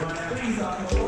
Please, uh,